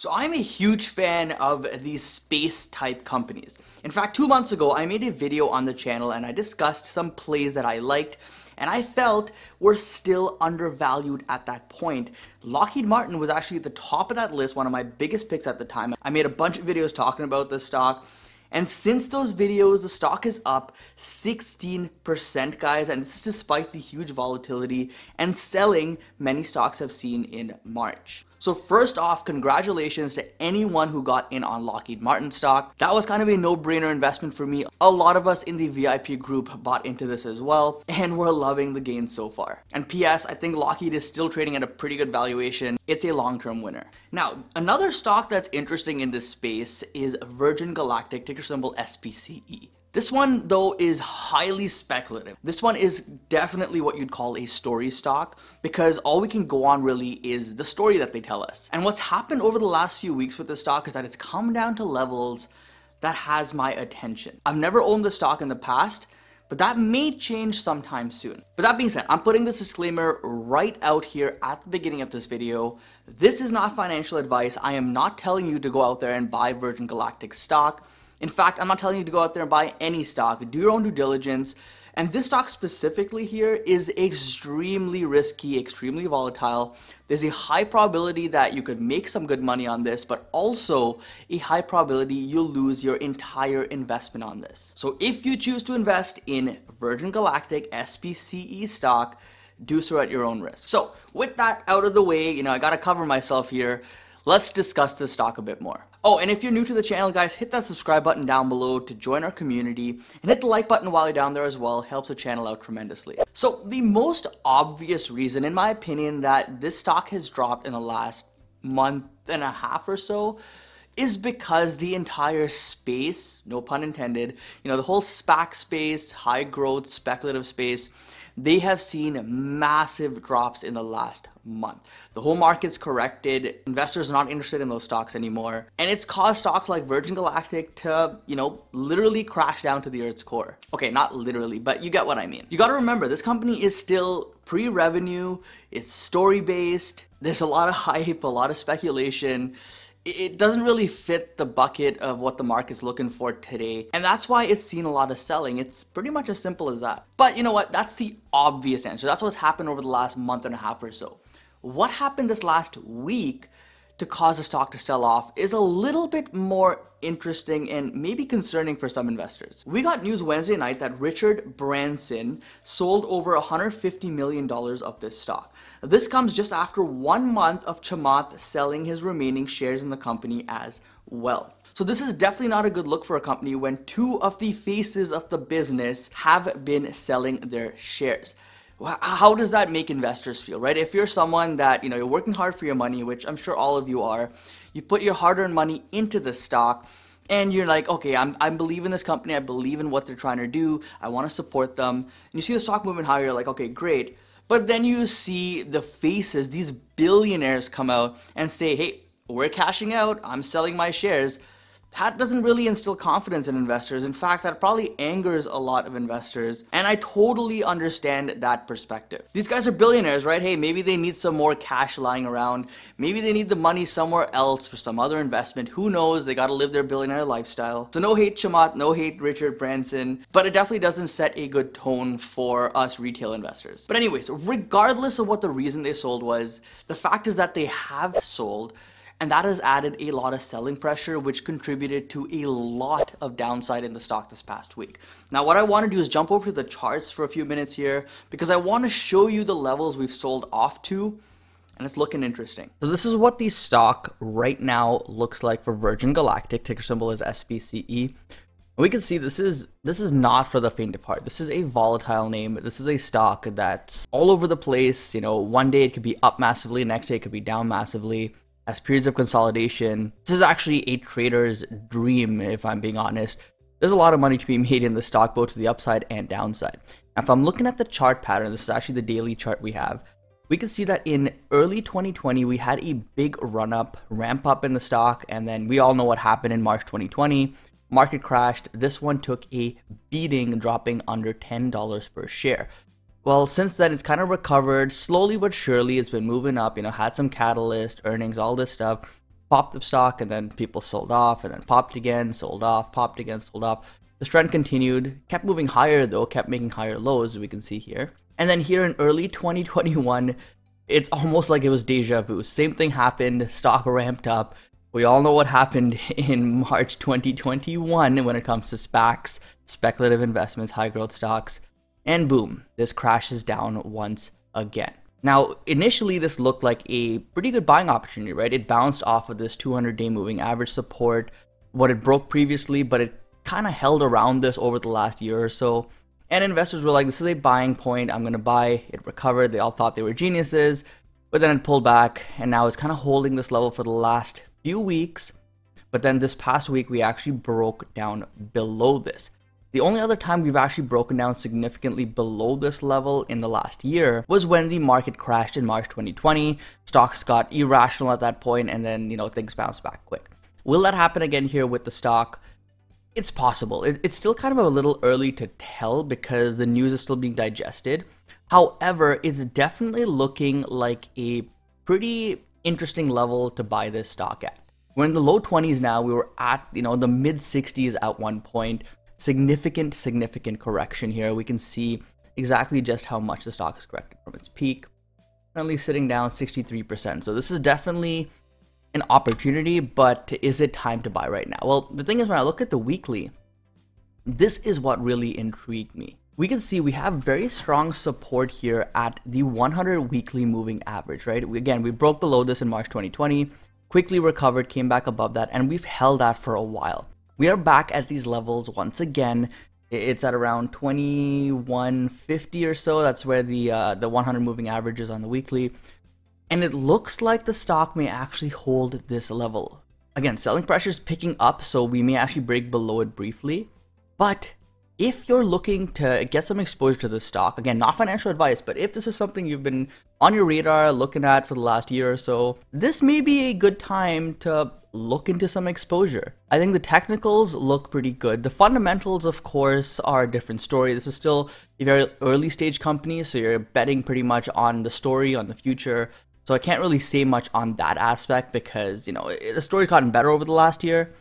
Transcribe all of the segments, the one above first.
So I'm a huge fan of these space type companies. In fact, two months ago, I made a video on the channel and I discussed some plays that I liked and I felt were still undervalued at that point. Lockheed Martin was actually at the top of that list, one of my biggest picks at the time. I made a bunch of videos talking about this stock. And since those videos, the stock is up 16%, guys, and this is despite the huge volatility and selling many stocks have seen in March. So first off, congratulations to anyone who got in on Lockheed Martin stock. That was kind of a no-brainer investment for me. A lot of us in the VIP group bought into this as well, and we're loving the gains so far. And PS, I think Lockheed is still trading at a pretty good valuation. It's a long-term winner. Now, another stock that's interesting in this space is Virgin Galactic, ticker symbol SPCE. This one, though, is highly speculative. This one is definitely what you'd call a story stock because all we can go on really is the story that they tell us. And what's happened over the last few weeks with this stock is that it's come down to levels that has my attention. I've never owned the stock in the past, but that may change sometime soon. But that being said, I'm putting this disclaimer right out here at the beginning of this video. This is not financial advice. I am not telling you to go out there and buy Virgin Galactic stock. In fact, I'm not telling you to go out there and buy any stock. Do your own due diligence. And this stock specifically here is extremely risky, extremely volatile. There's a high probability that you could make some good money on this, but also a high probability you'll lose your entire investment on this. So if you choose to invest in Virgin Galactic SPCE stock, do so at your own risk. So with that out of the way, you know, I gotta cover myself here. Let's discuss this stock a bit more. Oh, and if you're new to the channel, guys, hit that subscribe button down below to join our community, and hit the like button while you're down there as well, helps the channel out tremendously. So the most obvious reason, in my opinion, that this stock has dropped in the last month and a half or so is because the entire space, no pun intended, you know, the whole SPAC space, high growth, speculative space, they have seen massive drops in the last month. The whole market's corrected. Investors are not interested in those stocks anymore. And it's caused stocks like Virgin Galactic to, you know, literally crash down to the earth's core. Okay, not literally, but you get what I mean. You gotta remember, this company is still pre-revenue, it's story-based, there's a lot of hype, a lot of speculation it doesn't really fit the bucket of what the market's looking for today. And that's why it's seen a lot of selling. It's pretty much as simple as that. But you know what? That's the obvious answer. That's what's happened over the last month and a half or so. What happened this last week to cause the stock to sell off is a little bit more interesting and maybe concerning for some investors. We got news Wednesday night that Richard Branson sold over $150 million of this stock. This comes just after one month of Chamath selling his remaining shares in the company as well. So this is definitely not a good look for a company when two of the faces of the business have been selling their shares how does that make investors feel, right? If you're someone that, you know, you're working hard for your money, which I'm sure all of you are, you put your hard-earned money into the stock, and you're like, okay, I'm, I believe in this company, I believe in what they're trying to do, I want to support them, and you see the stock moving higher, you're like, okay, great. But then you see the faces, these billionaires come out and say, hey, we're cashing out, I'm selling my shares that doesn't really instill confidence in investors. In fact, that probably angers a lot of investors. And I totally understand that perspective. These guys are billionaires, right? Hey, maybe they need some more cash lying around. Maybe they need the money somewhere else for some other investment. Who knows? They gotta live their billionaire lifestyle. So no hate Chamath, no hate Richard Branson, but it definitely doesn't set a good tone for us retail investors. But anyways, regardless of what the reason they sold was, the fact is that they have sold and that has added a lot of selling pressure, which contributed to a lot of downside in the stock this past week. Now, what I want to do is jump over to the charts for a few minutes here because I want to show you the levels we've sold off to and it's looking interesting. So this is what the stock right now looks like for Virgin Galactic. Ticker symbol is SPCE. We can see this is this is not for the faint of heart. This is a volatile name. This is a stock that's all over the place. You know, one day it could be up massively, next day it could be down massively as periods of consolidation. This is actually a trader's dream, if I'm being honest. There's a lot of money to be made in the stock, both to the upside and downside. Now, if I'm looking at the chart pattern, this is actually the daily chart we have. We can see that in early 2020, we had a big run up, ramp up in the stock, and then we all know what happened in March 2020. Market crashed. This one took a beating, dropping under $10 per share. Well, since then, it's kind of recovered slowly but surely. It's been moving up, you know, had some catalyst, earnings, all this stuff. popped the stock and then people sold off and then popped again, sold off, popped again, sold off. The trend continued, kept moving higher though, kept making higher lows, we can see here. And then here in early 2021, it's almost like it was deja vu. Same thing happened, stock ramped up. We all know what happened in March 2021 when it comes to SPACs, speculative investments, high growth stocks, and boom, this crashes down once again. Now, initially, this looked like a pretty good buying opportunity, right? It bounced off of this 200 day moving average support, what it broke previously, but it kind of held around this over the last year or so. And investors were like, this is a buying point. I'm going to buy. It recovered. They all thought they were geniuses, but then it pulled back. And now it's kind of holding this level for the last few weeks. But then this past week, we actually broke down below this. The only other time we've actually broken down significantly below this level in the last year was when the market crashed in March 2020. Stocks got irrational at that point and then, you know, things bounced back quick. Will that happen again here with the stock? It's possible. It's still kind of a little early to tell because the news is still being digested. However, it's definitely looking like a pretty interesting level to buy this stock at. We're in the low 20s now. We were at, you know, the mid 60s at one point significant, significant correction here. We can see exactly just how much the stock is corrected from its peak. Currently sitting down 63%. So this is definitely an opportunity, but is it time to buy right now? Well, the thing is, when I look at the weekly, this is what really intrigued me. We can see we have very strong support here at the 100 weekly moving average, right? We, again, we broke below this in March 2020, quickly recovered, came back above that, and we've held that for a while. We are back at these levels once again. It's at around 2150 or so. That's where the uh, the 100 moving average is on the weekly. And it looks like the stock may actually hold this level. Again, selling pressure is picking up, so we may actually break below it briefly. But if you're looking to get some exposure to this stock, again, not financial advice, but if this is something you've been on your radar looking at for the last year or so, this may be a good time to look into some exposure. I think the technicals look pretty good. The fundamentals, of course, are a different story. This is still a very early stage company, so you're betting pretty much on the story, on the future. So I can't really say much on that aspect because, you know, the story's gotten better over the last year,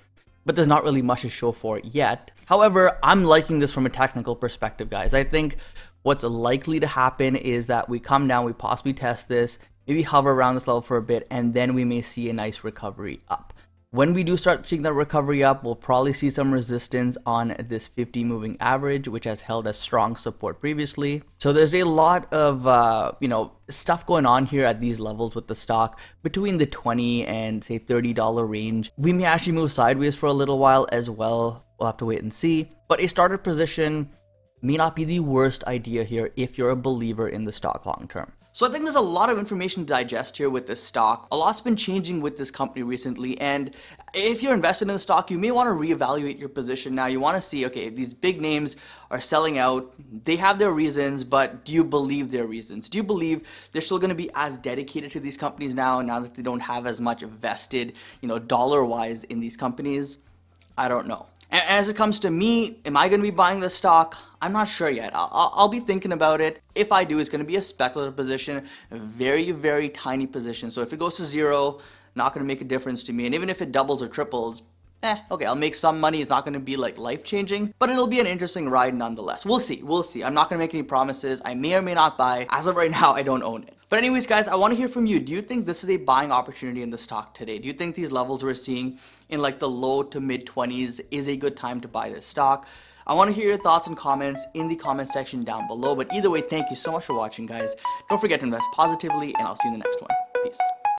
but there's not really much to show for it yet. However, I'm liking this from a technical perspective, guys. I think what's likely to happen is that we come down, we possibly test this, maybe hover around this level for a bit, and then we may see a nice recovery up. When we do start seeing that recovery up, we'll probably see some resistance on this 50 moving average, which has held as strong support previously. So there's a lot of, uh, you know, stuff going on here at these levels with the stock between the 20 and say $30 range. We may actually move sideways for a little while as well. We'll have to wait and see. But a starter position may not be the worst idea here if you're a believer in the stock long term. So I think there's a lot of information to digest here with this stock. A lot's been changing with this company recently, and if you're invested in the stock, you may want to reevaluate your position now. You want to see, okay, these big names are selling out. They have their reasons, but do you believe their reasons? Do you believe they're still going to be as dedicated to these companies now, now that they don't have as much vested, you know, dollar-wise in these companies? I don't know. As it comes to me, am I going to be buying the stock? I'm not sure yet. I'll, I'll, be thinking about it. If I do, it's going to be a speculative position, very, very tiny position. So if it goes to zero, not going to make a difference to me. And even if it doubles or triples, eh, okay, I'll make some money. It's not going to be like life changing, but it'll be an interesting ride nonetheless. We'll see. We'll see. I'm not going to make any promises. I may or may not buy. As of right now, I don't own it. But anyways, guys, I want to hear from you. Do you think this is a buying opportunity in the stock today? Do you think these levels we're seeing in like the low to mid 20s is a good time to buy this stock? I want to hear your thoughts and comments in the comment section down below. But either way, thank you so much for watching, guys. Don't forget to invest positively, and I'll see you in the next one. Peace.